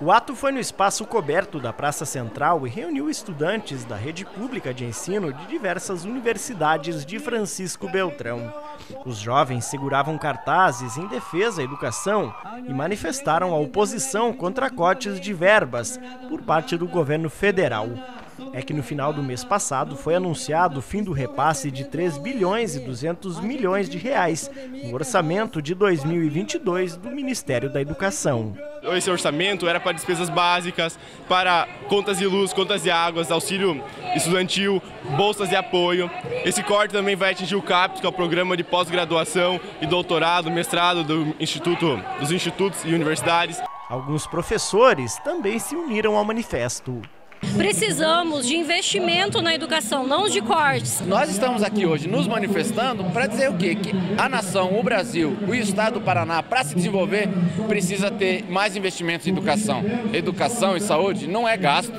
O ato foi no espaço coberto da Praça Central e reuniu estudantes da rede pública de ensino de diversas universidades de Francisco Beltrão. Os jovens seguravam cartazes em defesa da educação e manifestaram a oposição contra cotes de verbas por parte do governo federal é que no final do mês passado foi anunciado o fim do repasse de 3 bilhões e 200 milhões de reais no orçamento de 2022 do Ministério da Educação. Esse orçamento era para despesas básicas, para contas de luz, contas de águas, auxílio estudantil, bolsas de apoio. Esse corte também vai atingir o CAPES, que é o programa de pós-graduação e doutorado, mestrado do Instituto, dos institutos e universidades. Alguns professores também se uniram ao manifesto. Precisamos de investimento na educação, não de cortes. Nós estamos aqui hoje nos manifestando para dizer o quê? Que a nação, o Brasil, o estado do Paraná, para se desenvolver, precisa ter mais investimentos em educação. Educação e saúde não é gasto,